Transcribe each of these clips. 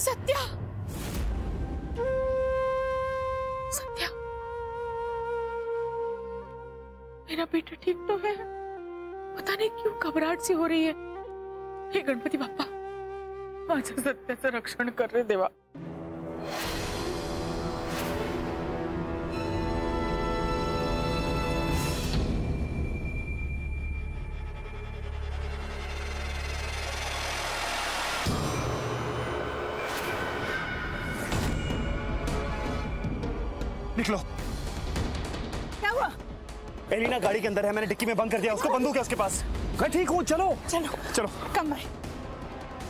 सत्या। सत्या। मेरा बेटा ठीक तो है। पता नहीं क्यों घबराहट सी हो रही है। हे गणपति बापा सत्या से रक्षण कर रहे देवा। गाड़ी के अंदर है मैंने डिक्की में बंद कर दिया उसको बंदूक है उसके पास। मैं ठीक हूँ चलो। चलो चलो। कम भाई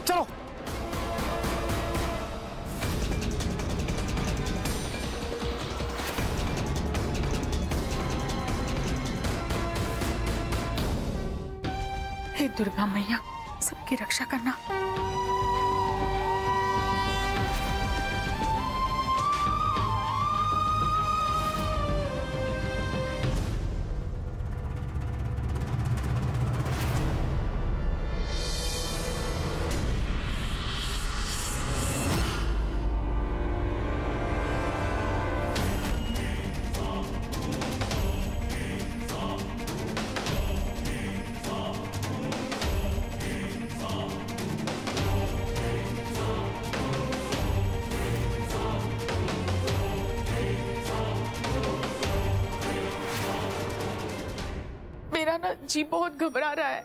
चलो। हे दुर्गा मैया सबकी रक्षा करना। जी बहुत घबरा रहा है।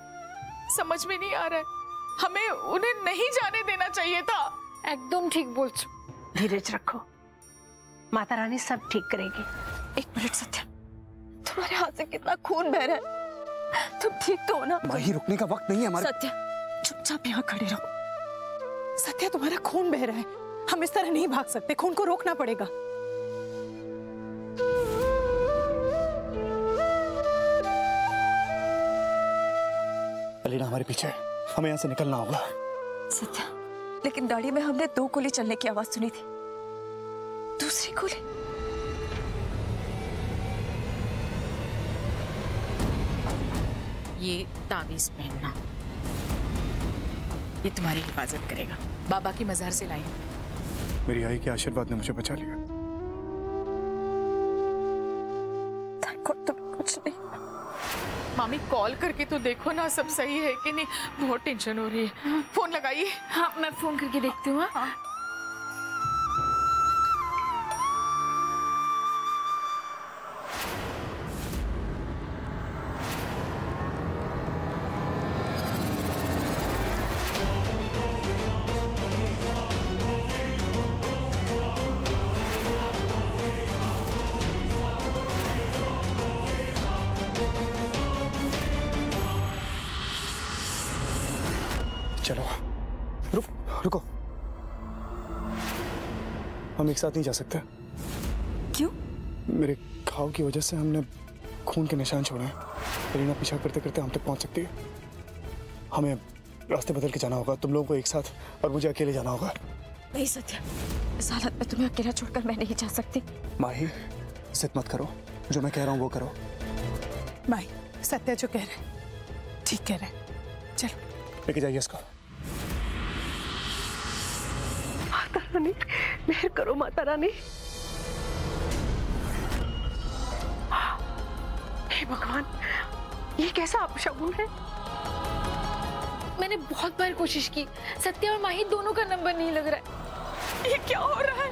समझ में नहीं आ रहा है। हमें उन्हें नहीं जाने देना चाहिए था। एकदम ठीक बोल धीरज रखो। माता रानी सब ठीक करेगी। एक मिनट सत्या। तुम्हारे हाथ से कितना खून बह रहा है। तुम ठीक तो हो ना? माही रुकने का वक्त नहीं है हमारे सत्या चुपचाप यहाँ खड़े रहो। सत्या तुम्हारा खून बह रहा है। हम इस तरह नहीं भाग सकते। खून को रोकना पड़ेगा। हमारे पीछे हमें यहाँ से निकलना होगा। सत्या लेकिन गाड़ी में हमने दो गोली चलने की आवाज़ सुनी थी। दूसरी गोली। ये ताबीज पहनना। ये तुम्हारी हिफाजत करेगा। बाबा की मजार से लाई मेरी आई के आशीर्वाद ने मुझे बचा लिया। मामी कॉल करके तो देखो ना सब सही है कि नहीं? बहुत टेंशन हो रही है। फ़ोन लगाइए। हाँ मैं फ़ोन करके देखती हूँ। हाँ? एक साथ नहीं जा सकते। क्यों? मेरे घाव की वजह से हमने खून के निशान छोड़े हैं। पीछा करते करते हम तक पहुँच सकती है। हमें रास्ते बदल के जाना होगा। तुम लोगों को एक साथ और मुझे अकेले जाना होगा। नहीं सत्या। इस हालत में तुम्हें अकेला छोड़कर मैं नहीं जा सकती। माही जिद मत करो। जो मैं कह रहा हूँ वो करो। माही सत्या जो कह रहे ठीक कह रहे चलो। लेके जाइए इसको रानी मेहर करो माता रानी। हे भगवान ये कैसा अपशगुन है? मैंने बहुत बार कोशिश की सत्या और माही दोनों का नंबर नहीं लग रहा है। ये क्या हो रहा है?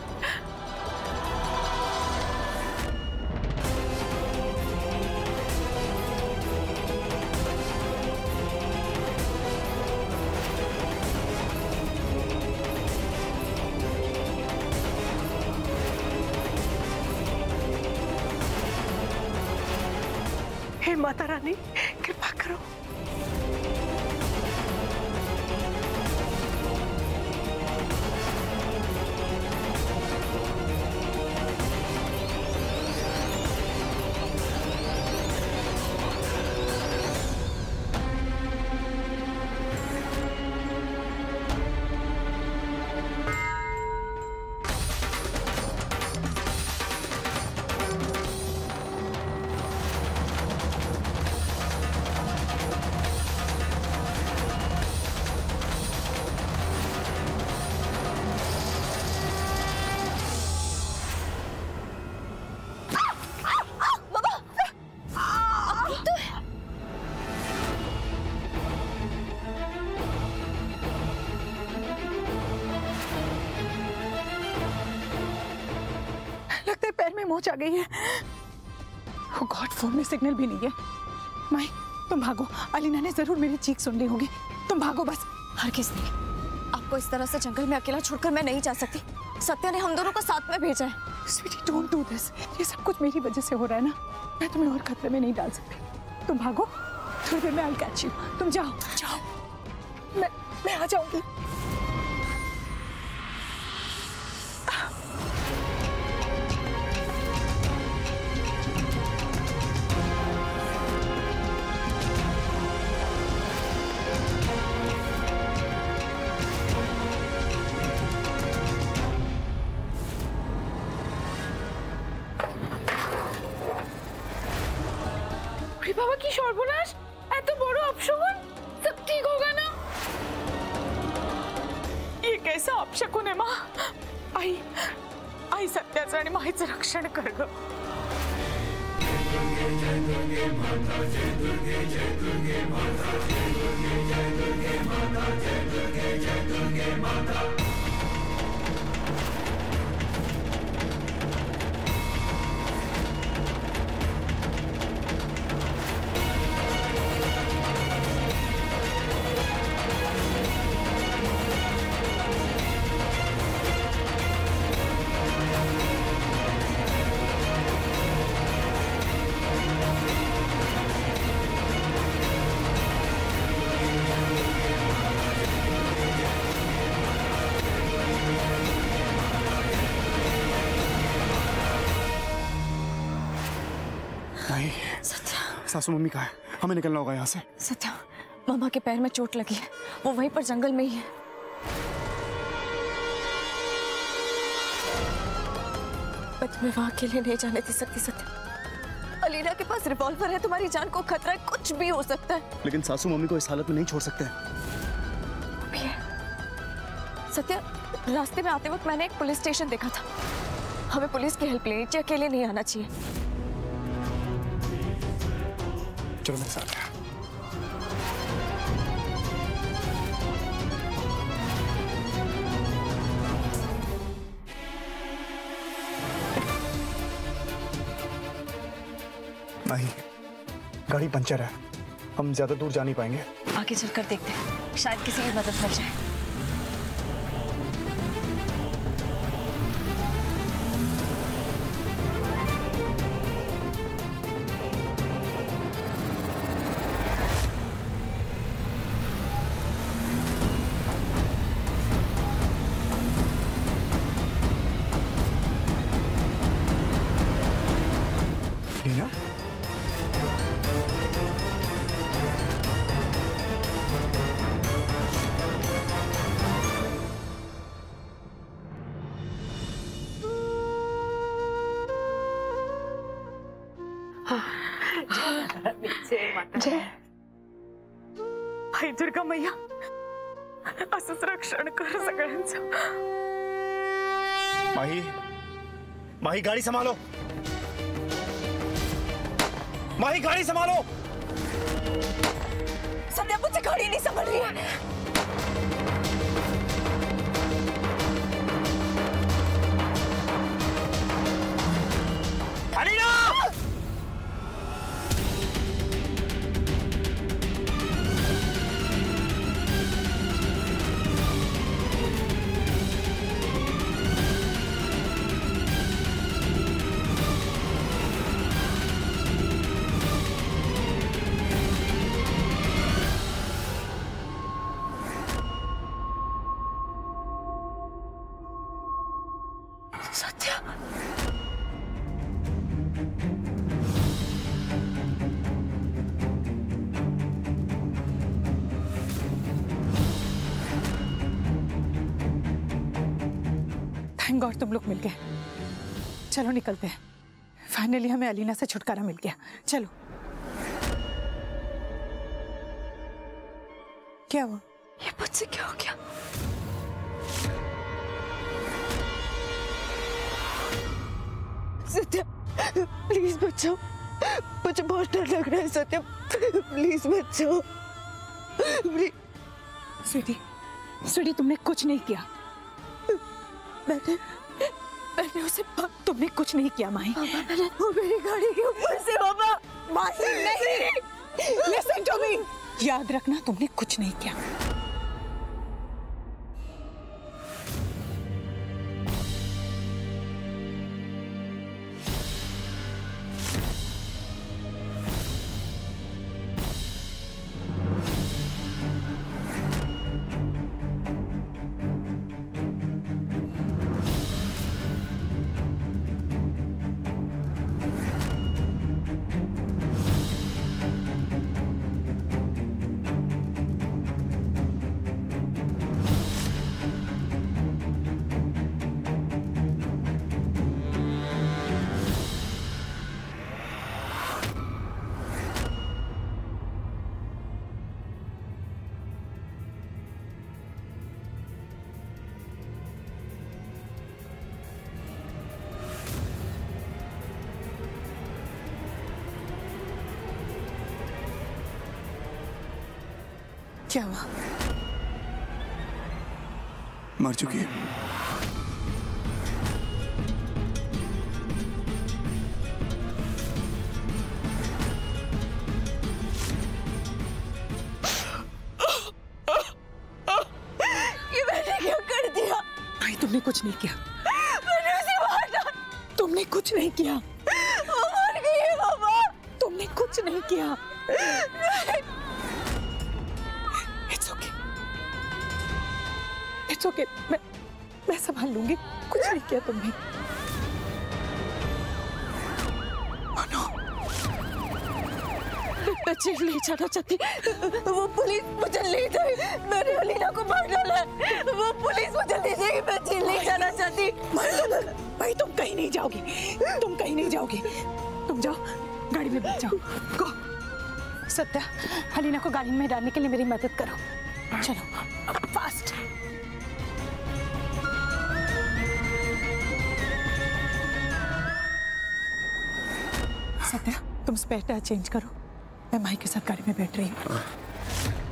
माता रानी। पैर में मोच आ गई है। ओ गॉड फ़ोन में सिग्नल भी नहीं है। माई, तुम भागो। अलीना ने ज़रूर मेरी चीख सुन ली होगी। तुम भागो बस। हर किस आपको इस तरह से जंगल में अकेला छोड़कर मैं नहीं जा सकती। सत्या ने हम दोनों को साथ में भेजा है। स्वीटी डोंट डू दिस ये सब कुछ मेरी वजह से हो रहा है ना। मैं तुम्हें और खतरे में नहीं डाल सकती। तुम भागो। थोड़ी देर में आई कैच यू तुम जाओ। जाओ। मैं मैं आ जाऊँगी। কি সর্বনাশ এত বড় অপশগন সব ঠিক होगा ना ये कैसा अपशकुन आहे मा आई आई सत्याचं आणि माईचं रक्षण कर ग नहीं सासू मम्मी कहाँ है। हमें निकलना होगा यहाँ से। सत्या मामा के पैर में चोट लगी है। वो वहीं पर जंगल में ही है। मैं वहाँ अकेले नहीं जाने दे सकती सत्या। अलीना के पास रिवॉल्वर है तुम्हारी जान को खतरा है कुछ भी हो सकता है। लेकिन सासू मम्मी को इस हालत में नहीं छोड़ सकते सत्या रास्ते में आते वक्त मैंने एक पुलिस स्टेशन देखा था। हमें पुलिस की हेल्प लेनी चाहिए अकेले नहीं आना चाहिए। चलो मेरे साथ नहीं गाड़ी पंचर है। हम ज़्यादा दूर जा नहीं पाएँगे। आगे चलकर देखते हैं। शायद किसी की मदद मिल जाए। जय। आई दुर्गा मैया असंच रक्षण कर सगळ्यांचं। माही माही गाड़ी संभालो। माही गाड़ी संभालो। सत्या मुझसे गाड़ी नहीं संभल रही है। थैंक गॉड तुम लोग मिल गए। चलो निकलते हैं। फाइनली हमें अलीना से छुटकारा मिल गया। चलो। क्या हुआ? ये मुझसे क्या हो गया? सत्या प्लीज़ बचाओ मुझे बहुत डर लग रहा है Satya. Please please sweetie sweetie तुमने कुछ नहीं किया। मैंने मैंने उसे तुमने कुछ नहीं किया माही वो मेरी गाड़ी के ऊपर से बाबा। माही नहीं। लिसन टू मी याद रखना तुमने कुछ नहीं किया। क्या हुआ? मर चुकी है। ये मैंने क्या कर दिया? भाई तुमने कुछ नहीं किया। मैंने उसे मारा। तुमने कुछ नहीं किया। इट्स ओके मैं मैं संभाल लूँगी। कुछ नहीं किया तुमने। मैं जेल नहीं जाना चाहती वो पुलिस मुझे ले जाए। मैंने अलीना को मार डाला है। वो पुलिस मुझे ले जाएगी मैं जेल नहीं जाना चाहती। भाई तुम कहीं नहीं जाओगी। तुम कहीं नहीं जाओगी। तुम जाओ गाड़ी में बैठ जाओ। गो। सत्या अलीना को गाड़ी में डालने के लिए मेरी मदद करो। चलो फास्ट। सत्या तुम स्पेटा चेंज करो। मैं माई के साथ गाड़ी में बैठ रही हूँ।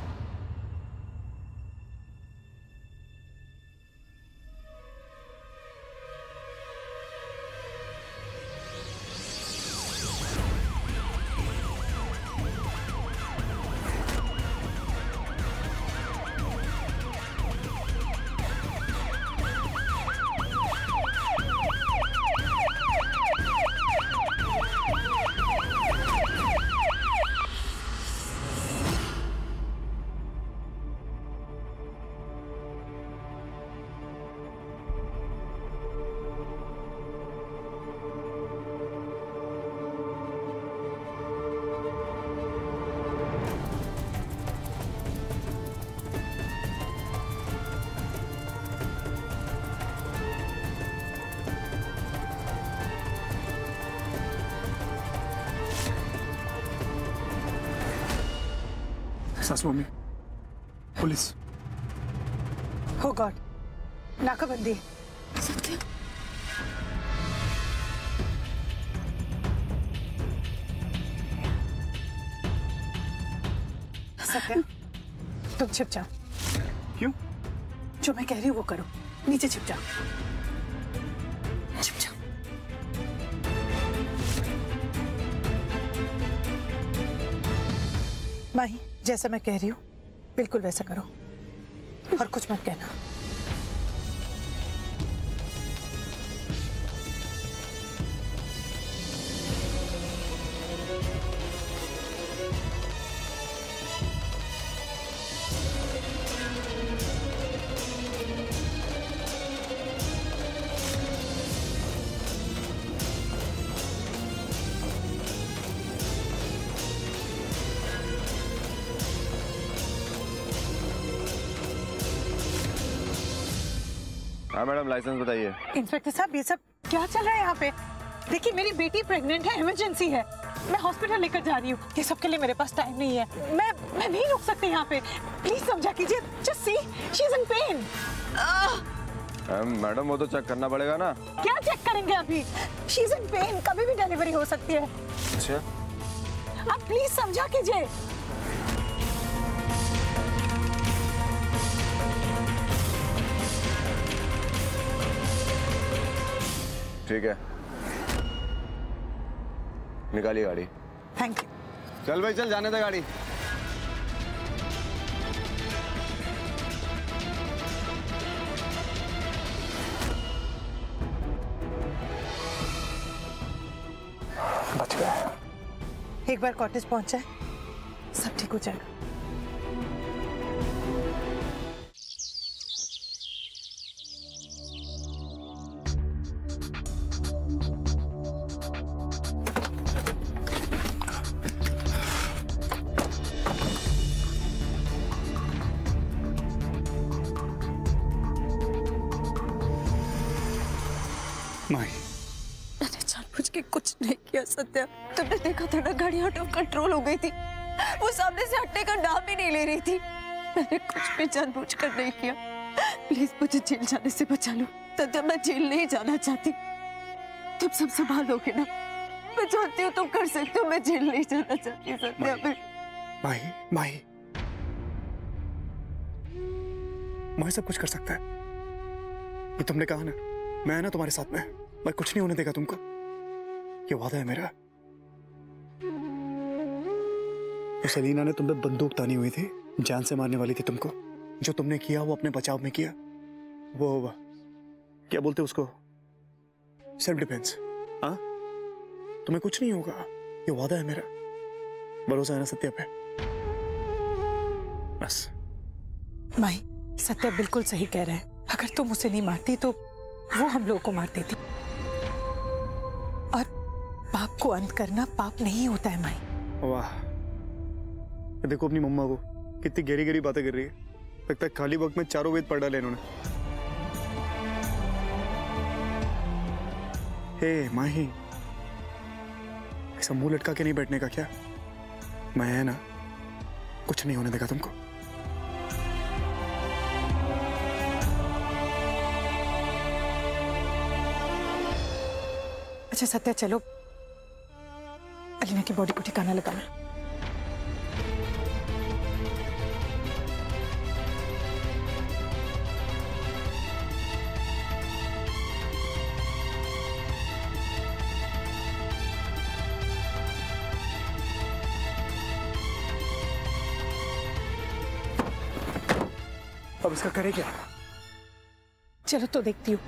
सासू मम्मी पुलिस। हो गॉड नाकाबंदी। सत्या? सत्या तुम छिप जाओ। क्यों? जो मैं कह रही हूँ वो करो। नीचे छिप जाओ। छिप जाओ। माही जैसा मैं कह रही हूँ बिल्कुल वैसा करो। और कुछ मत कहना। हाँ मैडम लाइसेंस बताइए। इंस्पेक्टर साहब ये सब क्या चल रहा है यहाँ पे? देखिए मेरी बेटी प्रेग्नेंट है इमरजेंसी है। मैं हॉस्पिटल लेकर जा रही हूँ। ये सब के लिए मेरे पास टाइम नहीं है। मैं मैं नहीं रुक सकती यहाँ पे। प्लीज़ समझा कीजिए। Just see she is in pain madam वो तो चेक करना पड़ेगा ना। क्या चेक करेंगे अभी? शी इज़ इन पेन कभी भी डिलीवरी हो सकती है। अच्छा। आप प्लीज़ समझा कीजिए। ठीक है। निकालिए गाड़ी। थैंक यू चल भाई चल जाने दे गाड़ी। बच गए। एक बार कॉटेज पहुँच जाए सब ठीक हो जाएगा। माही मैंने जानबूझ के कुछ नहीं किया सत्या। तुमने देखा था ना गाड़ी आउट ऑफ़ कंट्रोल हो गई थी। वो सामने से हटने का नाम ही नहीं ले रही थी। मैंने कुछ भी जानबूझ कर नहीं किया। प्लीज़ मुझे जेल जाने से बचा लो। सत्या मैं जेल नहीं जाना चाहती। तुम सब संभालोगे ना? मैं जानती हूँ तुम कर सकते हो मैं जेल नहीं जाना चाहती सत्या मैं माही माही। माही सब कुछ कर सकता है। ये तुमने कहा ना मैं ना तुम्हारे साथ में। मैं कुछ नहीं होने देगा तुमको। ये वादा है मेरा। सलीना ने तुम बंदूक तानी हुई थी, जान से मारने वाली थी तुमको। जो तुमने किया, वो अपने बचाव में किया। वो क्या बोलते उसको? सेल्फ डिफेंस हाँ? तुम्हें कुछ नहीं होगा। ये वादा है मेरा। भरोसा है ना, सत्या पे? बस। माही सत्या बिल्कुल सही कह रहा है। अगर तुम उसे नहीं मारती तो वो हम लोगों को मार देती को अंत करना पाप नहीं होता है माई। वाह। देखो अपनी मम्मा को कितनी गहरी गहरी बातें कर रही है। लगता है खाली वक्त में चारों वेद पढ़ डाले इन्होंने। हे माही ऐसा मुँह लटका के नहीं बैठने का क्या? मैं है ना कुछ नहीं होने देगा तुमको। अच्छा सत्या चलो। अलीना की बॉडी को ठिकाना लगाना अब इसका करे क्या? चलो तो देखती हूँ।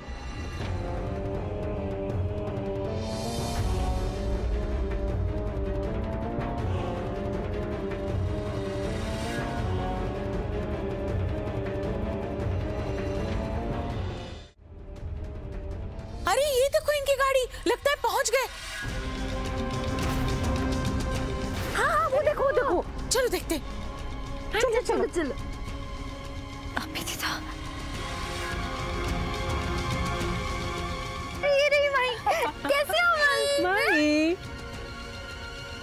चलो अभी ये रही माई कैसे हो माई माई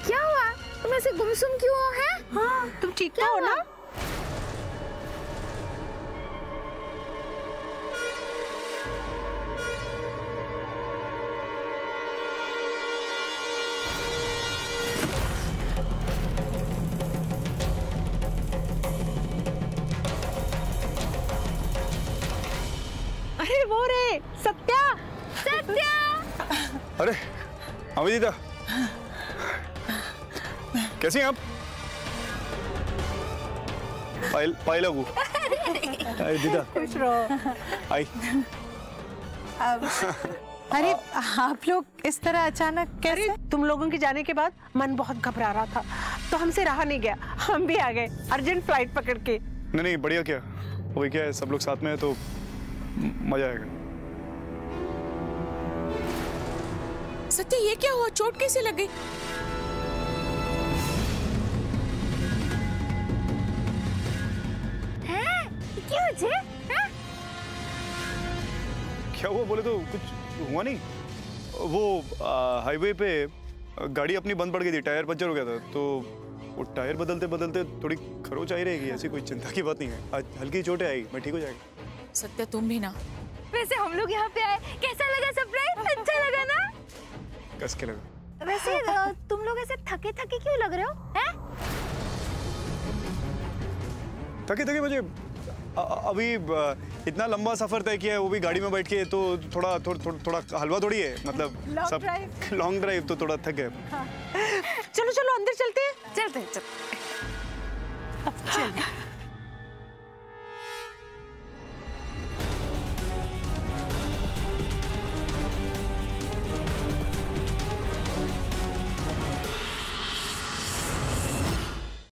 क्या हुआ तुम ऐसे गुमसुम क्यों हो हैं हाँ तुम ठीक तो हो ना दीदा कैसी हैं आप? पायल पायल लगू अरे दीदा। खुश रहो। आई। अरे आप लोग इस तरह अचानक कैसे? तुम लोगों के जाने के बाद मन बहुत घबरा रहा था। तो हमसे रहा नहीं गया। हम भी आ गए अर्जेंट फ़्लाइट पकड़ के। नहीं नहीं बढ़िया क्या। वही क्या है सब लोग साथ में है तो मज़ा आएगा। सत्या ये क्या हुआ? चोट कैसे लग गई? क्यों जे हैं? क्या हुआ बोले तो कुछ हुआ नहीं? वो हाईवे पे गाड़ी अपनी बंद पड़ गई थी टायर पंचर हो गया था तो वो टायर बदलते बदलते थोड़ी खरोच आई रहेगी ऐसी कोई चिंता की बात नहीं है। आज हल्की चोटें आएगी मैं ठीक हो जाएगा। सत्या तुम भी ना। वैसे हम लोग यहाँ पे आए कैसा लगा सरप्राइज़ अच्छा लगा ना। कस के लगा। वैसे तुम लोग ऐसे थके थके क्यों लग रहे हो? हैं? थके थके मुझे अभी इतना लंबा सफ़र तय किया है वो भी गाड़ी में बैठ के तो थोड़ा थोड़ा थोड़ा, थोड़ा हलवा थोड़ी है मतलब सब लॉन्ग ड्राइव तो थोड़ा थक गए। चलो चलो अंदर चलते हैं। चलते हैं, चलते हैं।